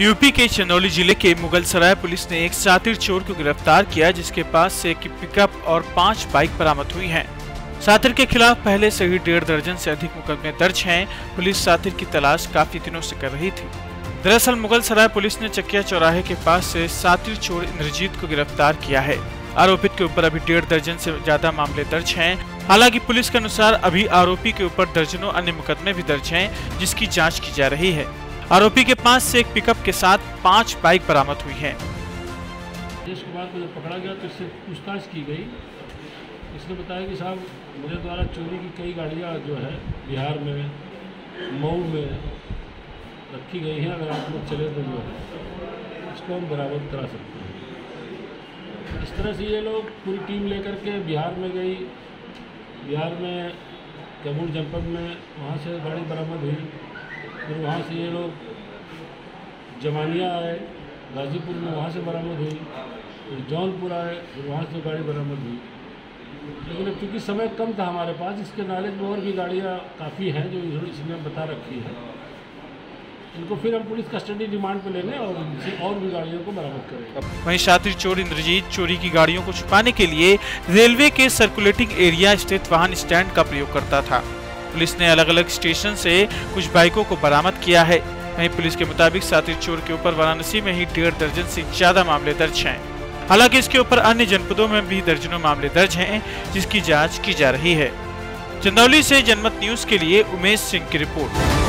UP के चंदौली ज़िले के मुगल सराय पुलिस ने एक सातिर चोर को गिरफ़्तार किया, जिसके पास से एक पिकअप और पाँच बाइक बरामद हुई हैं। सातिर के खिलाफ पहले से ही डेढ़ दर्जन से अधिक मुकदमे दर्ज हैं। पुलिस सातिर की तलाश काफ़ी दिनों से कर रही थी दरअसल मुगल सराय पुलिस ने चकिया चौराहे के पास से सातिर चोर इंद्रजीत को गिरफ़्तार किया है आरोपित के ऊपर अभी डेढ़ दर्जन से ज़्यादा मामले दर्ज हैं। हालाँकि पुलिस के अनुसार अभी आरोपी के ऊपर दर्जनों अन्य मुकदमे भी दर्ज हैं, जिसकी जाँच की जा रही है आरोपी के पास से एक पिकअप के साथ पाँच बाइक बरामद हुई हैं। जिस कुमार को जब पकड़ा गया तो इससे पूछताछ की गई। इसने बताया कि साहब मेरे द्वारा चोरी की कई गाड़ियाँ जो है, बिहार में, मऊ में रखी गई हैं, अगर आप लोग चले तो जो है, इसको हम बरामद करा सकते हैं। इस तरह से ये लोग पूरी टीम लेकर के बिहार में गई। बिहार में कैमूर जनपद में वहाँ से गाड़ी बरामद हुई। फिर वहाँ से ये लोग जमानिया आए, गाज़ीपुर में वहाँ से बरामद हुई, फिर जौनपुर आए, फिर वहाँ से गाड़ी बरामद हुई। लेकिन अब चूँकि समय कम था हमारे पास, इसके नॉलेज में और भी गाड़ियाँ काफ़ी हैं जो इसने बता रखी है। इनको फिर हम पुलिस कस्टडी रिमांड पे लेने और इनसे और भी गाड़ियों को बरामद करेंगे। वहीं शातिर चोर इंद्रजीत चोरी की गाड़ियों को छुपाने के लिए रेलवे के सर्कुलेटिंग एरिया स्थित वाहन स्टैंड का प्रयोग करता था। पुलिस ने अलग अलग स्टेशन से कुछ बाइकों को बरामद किया है। वहीं पुलिस के मुताबिक साथी चोर के ऊपर वाराणसी में ही डेढ़ दर्जन से ज़्यादा मामले दर्ज हैं। हालाँकि इसके ऊपर अन्य जनपदों में भी दर्जनों मामले दर्ज हैं, जिसकी जाँच की जा रही है। चंदौली से जनमत न्यूज़ के लिए उमेश सिंह की रिपोर्ट।